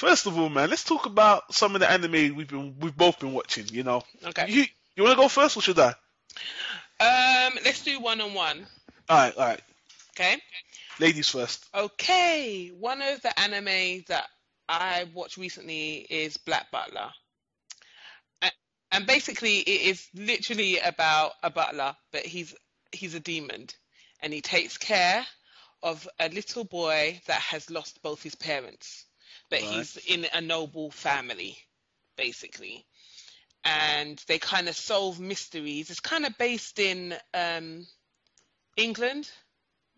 First of all, man, let's talk about some of the anime we've been we've both been watching. You know, Okay. you you want to go first or should I? Um, let's do one on one. All right, all right. Okay. Ladies first. Okay. One of the anime that I watched recently is Black Butler. And basically it is literally about a butler, but he's he's a demon and he takes care of a little boy that has lost both his parents. But Right. he's in a noble family, basically. And they kind of solve mysteries. It's kind of based in um, England.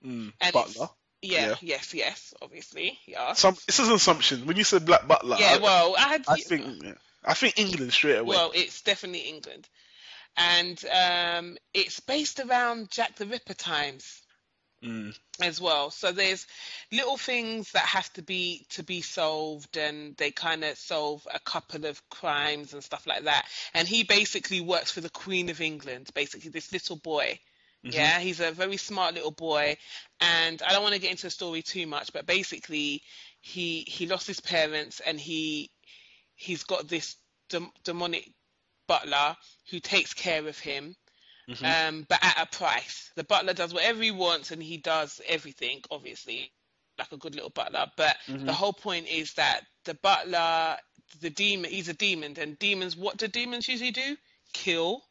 Mm, And Butler. Yeah, Yeah. yes, yes, obviously. Yeah. Some this is an assumption. When you said Black Butler, yeah, I, well, I had I think yeah. I think England straight away. well, it's definitely England. And um, it's based around Jack the Ripper times Mm, as well. So there's little things that have to be to be solved and they kind of solve a couple of crimes and stuff like that. And he basically works for the Queen of England, basically this little boy. mhm. Yeah, he's a very smart little boy, and I don't want to get into the story too much, but basically, he he lost his parents, and he he's got this dem- demonic butler who takes care of him, Mhm. um, but at a price. The butler does whatever he wants, and he does everything, obviously, like a good little butler. But Mhm. the whole point is that the butler, the demon, he's a demon, and demons, what do demons usually do? Kill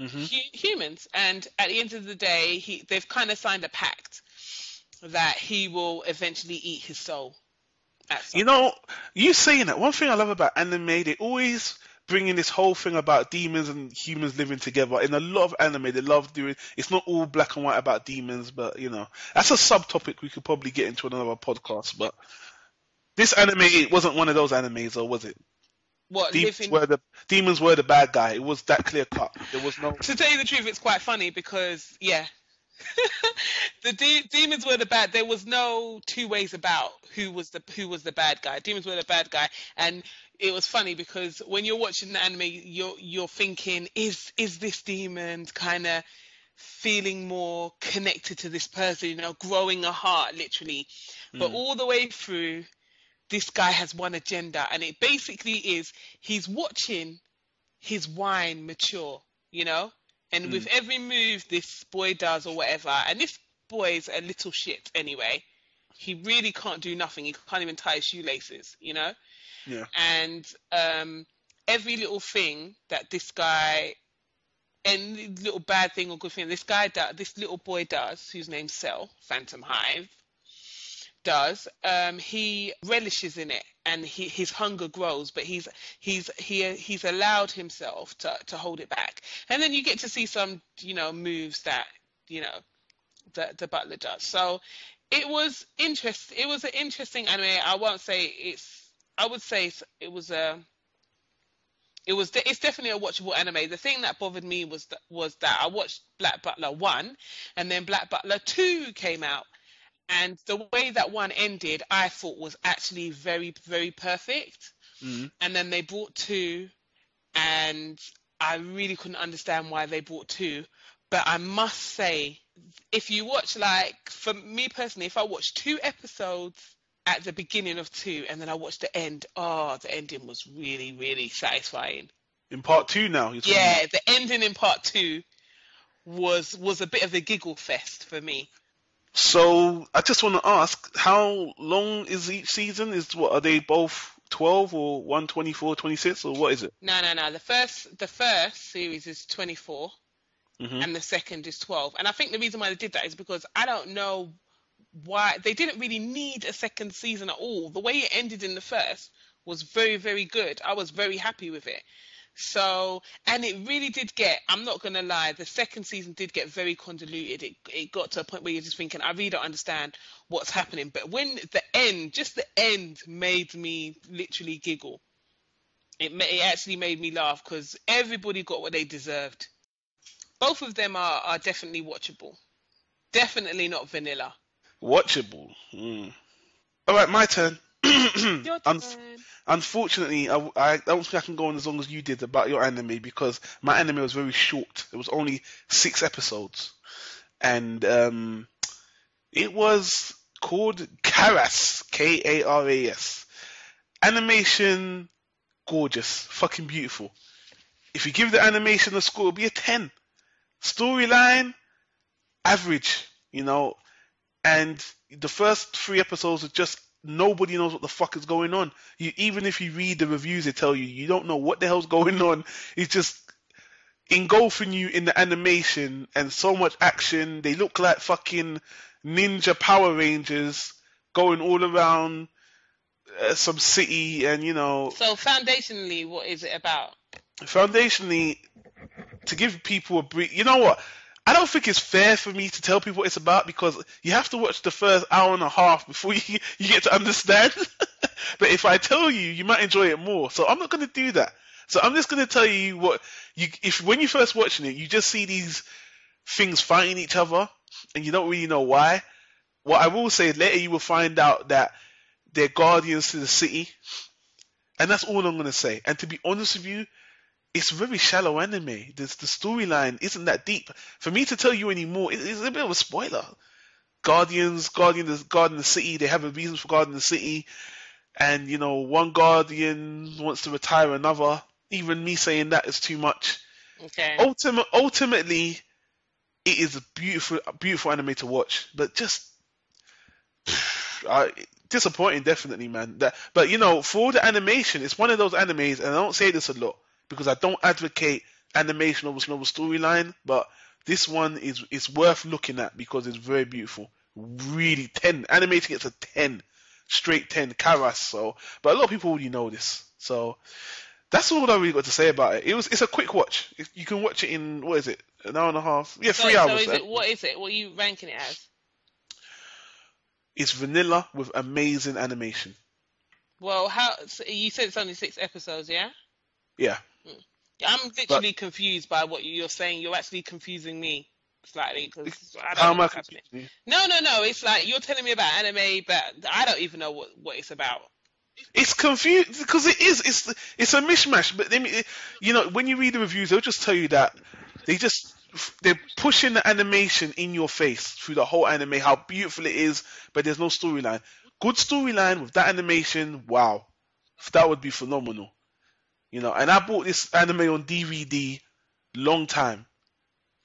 Mhm. hu- humans. And at the end of the day, he they've kind of signed a pact that he will eventually eat his soul. You know, you saying that one thing I love about anime, they always bring in this whole thing about demons and humans living together. In a lot of anime, they love doing. It's not all black and white about demons, but you know, that's a subtopic we could probably get into another podcast. But this anime wasn't one of those animes, or was it? what Demons living. were the demons were the bad guy. It was that clear cut. There was no. To tell you the truth, it's quite funny because yeah, the de- demons were the bad. There was no two ways about who was the who was the bad guy. Demons were the bad guy, and it was funny because when you're watching the anime, you're you're thinking, is is this demon kind of feeling more connected to this person? You know, growing a heart, literally. But Mm. all the way through, this guy has one agenda, and it basically is he's watching his wine mature, you know? And with every move this boy does or whatever, and this boy's a little shit anyway, he really can't do nothing. He can't even tie his shoelaces, you know? Yeah. And um, every little thing that this guy, any little bad thing or good thing this guy does, this little boy does, whose name's Ciel, Phantom Hive, does, um, he relishes in it and he, his hunger grows, but he's he's he he's allowed himself to to hold it back. And then you get to see some you know moves that you know the the butler does. So it was interest. It was an interesting anime. I won't say it's. I would say it was a. It was. de- It's definitely a watchable anime. The thing that bothered me was that was that I watched Black Butler one, and then Black Butler two came out, and the way that one ended, I thought was actually very very perfect. Mm. And then they brought two, and I really couldn't understand why they brought two. But I must say, if you watch like for me personally, if I watch two episodes at the beginning of two and then I watch the end, oh, the ending was really really satisfying. In part two now. Yeah, the ending in part two was was a bit of a giggle fest for me. So I just want to ask, how long is each season? Is what are they both twelve or one twenty four, twenty six, or what is it? No, no, no. The first the first series is twenty four. Mhm. and the second is 12. And I think the reason why they did that is because I don't know why they didn't really need a second season at all. The way it ended in the first was very, very good. I was very happy with it. So, and it really did get, I'm not going to lie, the second season did get very convoluted. It, it got to a point where you're just thinking, I really don't understand what's happening. But when the end, just the end made me literally giggle. It, it actually made me laugh because everybody got what they deserved both of them are, are definitely watchable. Definitely not vanilla. Watchable. Mm. All right, my turn. Un- Unfortunately, I, I don't think I can go on as long as you did about your anime because my anime was very short. It was only six episodes, and um, it was called Karas, K A R A S, animation, gorgeous, fucking beautiful. If you give the animation a score, it'll be a 10. Storyline, average, you know. And the first three episodes are just nobody knows what the fuck is going on. You, even if you read the reviews, they tell you you don't know what the hell's going on. It's just engulfing you in the animation and so much action. They look like fucking ninja Power Rangers going all around uh, some city, and you know. So foundationally, what is it about? Foundationally, to give people a brief. You know what? I don't think it's fair for me to tell people what it's about because you have to watch the first hour and a half before you, you get to understand. but if I tell you, you might enjoy it more. So I'm not going to do that. So I'm just going to tell you what you if when you first watching it, you just see these things fighting each other and you don't really know why. What I will say later you will find out that they're guardians to the city, and that's all I'm going to say. And to be honest with you, it's very shallow anime. The, the storyline isn't that deep. For me to tell you any more, it, it's a bit of a spoiler. Guardians, guardians, guarding the city. They have a reason for guarding the city, and you know, one guardian wants to retire another. Even me saying that is too much. Okay. Ultimate, ultimately, it is a beautiful, beautiful anime to watch, but just uh, disappointing, definitely, man. That, but you know, for the animation, it's one of those animes, and I don't say this a lot because I don't advocate animation over novel storyline, but this one is is worth looking at because it's very beautiful. Really, ten animating it's a ten, straight ten, Karas. So, but a lot of people already know this, so that's all I really got to say about it. It was it's a quick watch. You can watch it in what is it, an hour and a half? Yeah, three so, hours. So is it, uh, what is it? What are you ranking it as? It's vanilla with amazing animation. Well, how so you said it's only six episodes, yeah? Yeah. Mm. I'm literally confused by what you're saying. You're actually confusing me slightly because I don't know am I what's happening. No, no, no. It's like you're telling me about anime, but I don't even know what, what it's about. It's confused because it is. It's it's a mishmash. But then, you know, when you read the reviews, they'll just tell you that they just they're pushing the animation in your face through the whole anime, how beautiful it is, but there's no storyline. Good storyline with that animation, wow, that would be phenomenal. You know, and I bought this anime on DVD long time,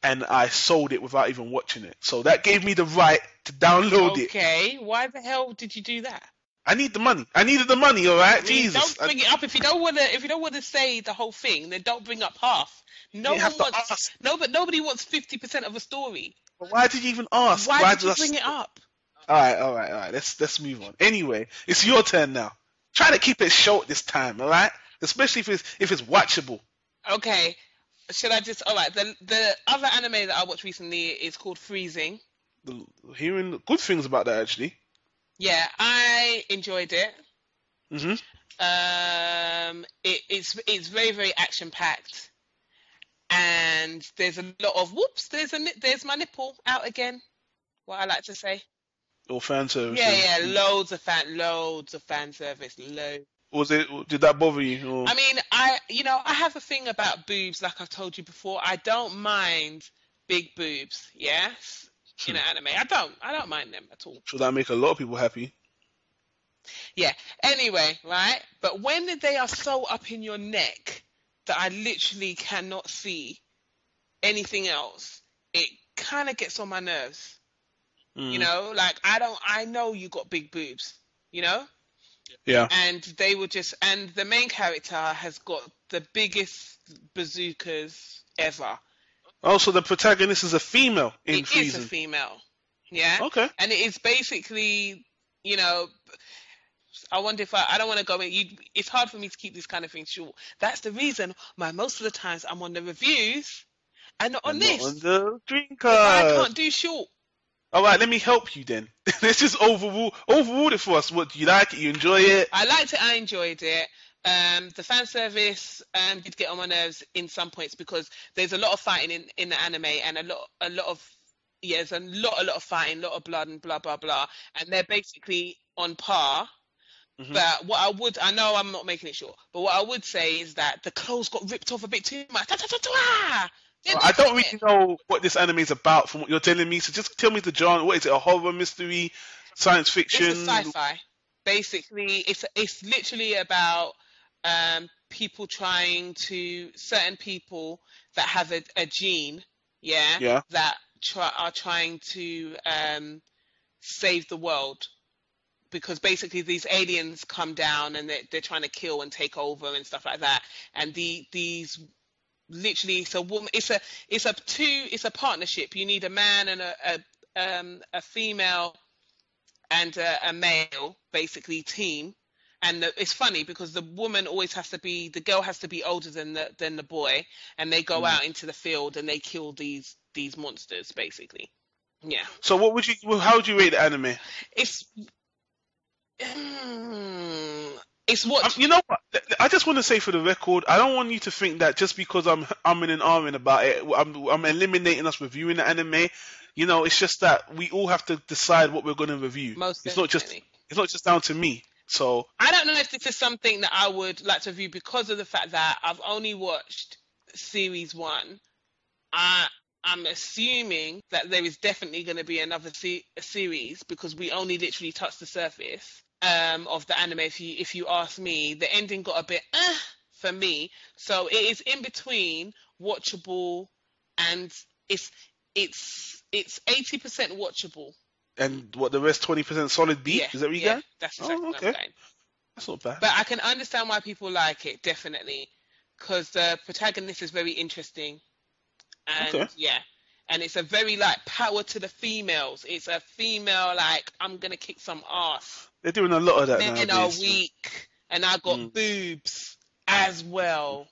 and I sold it without even watching it. So that gave me the right to download it. Okay, why the hell did you do that? I need the money. I needed the money. All right, I mean, Jesus. Don't bring it up if you don't want to. If you don't want to say the whole thing, then don't bring up half. No You one wants. ask. No, but nobody wants fifty percent of a story. But why did you even ask? Why, did did you I bring it up? All right, all right, all right. Let's let's move on. Anyway, it's your turn now. Try to keep it short this time, all right? Especially if it's if it's watchable. Okay, should I just? All right. The the other anime that I watched recently is called Freezing. The- Hearing good things about that actually. Yeah, I enjoyed it. hmm Um, it, it's it's very very action packed, and there's a lot of whoops. There's a there's my nipple out again. What I like to say. Or fan service. Yeah, yeah, loads of fan, loads of fan service, loads. Was it? Did that bother you? Or, I mean, I you know I have a thing about boobs, like I've told you before. I don't mind big boobs. Yes, in an anime, I don't. I don't mind them at all. should that make a lot of people happy? Yeah. Anyway, right? But when they are so up in your neck that I literally cannot see anything else, it kind of gets on my nerves. Mm. You know, like I don't. I know you got big boobs. You know, Yeah. and they were just. And the main character has got the biggest bazookas ever. Oh, also, the protagonist is a female in It is Freezing. a female. Yeah. okay. and it is basically, you know, I wonder if I, I don't want to go in. You, it's hard for me to keep this kind of thing short. That's the reason why most of the times I'm on the reviews and not on And this. not on the I can't do short. All right, let me help you then. Let's just overrule overrule it for us. What do you like it? You enjoy it? I liked it. I enjoyed it. Um, the fan service um, did get on my nerves in some points because there's a lot of fighting in, in the anime and a lot a lot of yeah, there's a lot a lot of fighting, a lot of blood and blah blah blah, and they're basically on par. Mhm. But what I would, I know I'm not making it short, but what I would say is that the clothes got ripped off a bit too much. They're I don't really know what this anime is about from what you're telling me. So just tell me the genre. What is it? A horror, mystery, science It's fiction? a sci-fi. basically it's it's literally about um, people trying to certain people that have a, a gene, yeah, Yeah. that try, are trying to um, save the world because basically these aliens come down and they're, they're trying to kill and take over and stuff like that and the these literally it's a woman it's a it's a two it's a partnership you need a man and a a, um, a female and a, a male basically team and the, it's funny because the woman always has to be the girl has to be older than the than the boy and they go Mm. out into the field and they kill these these monsters basically yeah So what would you? well, How would you rate the anime? it's mm, it's what Um, you know what? I just want to say for the record, I don't want you to think that just because I'm I'm in an arguing about it, I'm I'm eliminating us reviewing the anime. You know, it's just that we all have to decide what we're going to review. most it's not just it's not just down to me. So I don't know if this is something that I would like to review because of the fact that I've only watched series one. I I'm assuming that there is definitely going to be another se- series because we only literally touched the surface um, of the anime. If you if you ask me, the ending got a bit uh, for me. So it is in between watchable and it's it's it's eighty percent watchable. and what the rest twenty percent solid beat? Yeah, Is that what you yeah, got? that's Oh, exactly what I'm okay. saying. That's not bad. But I can understand why people like it, definitely, because the protagonist is very interesting, and Okay. yeah, and it's a very like power to the females. It's a female like I'm gonna kick some ass. They're doing a lot of that Men nowadays. are weak, and I got Mm. boobs as well.